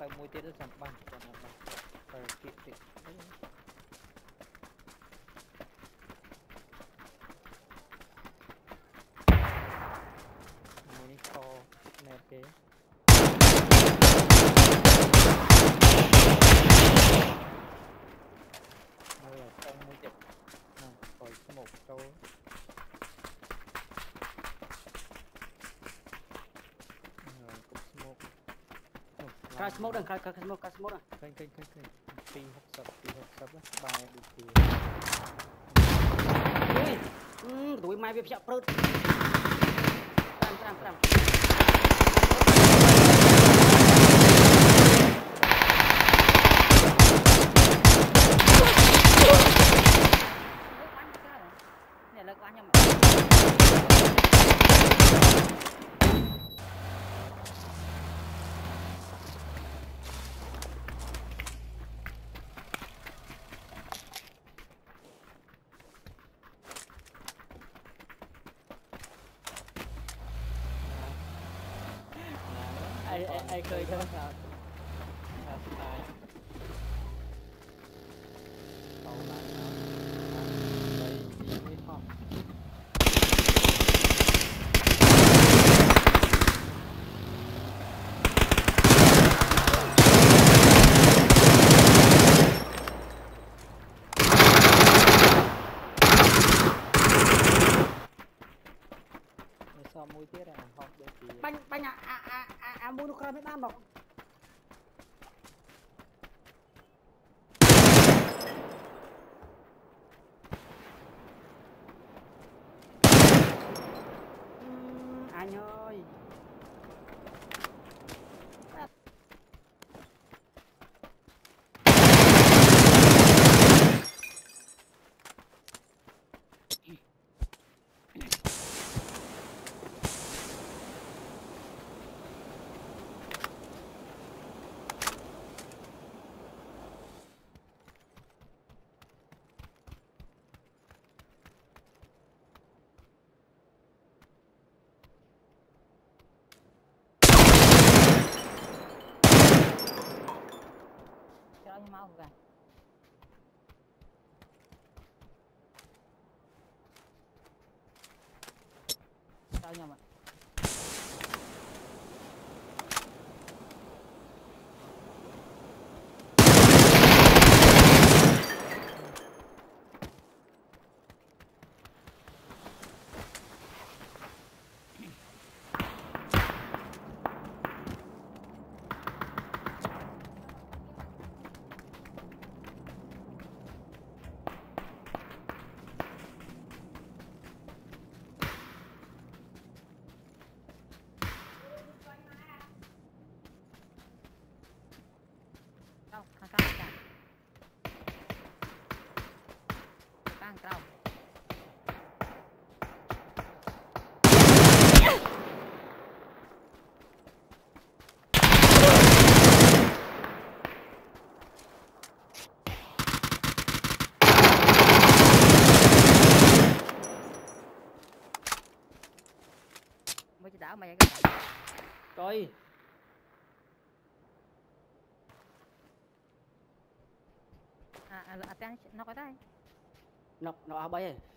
ទៅមួយទៀតទៅចាំបាស់ចាំបាស់ទៅគៀកតិចមួយនេះខណែតគេកាស្មុកដល់កាស្មុកកាស្មុកឃើញឃើញឃើញឃើញ260 260បាយដូចជាអឺទួយម៉ែវាភ្ញាក់ព្រឹត5 5 5ไอ้ไอ้เคยใครับครับตายเอาล้านแลសល់មួយទៀតអាហុកដូចជាបាញ់បាញ់អាអាអាអាមួយនោះក្រោយមិនបានបងអញអើយ yang mau kan soalnya mak bảo mày rồi à, à, à, nó có đây nó nó ở bay à?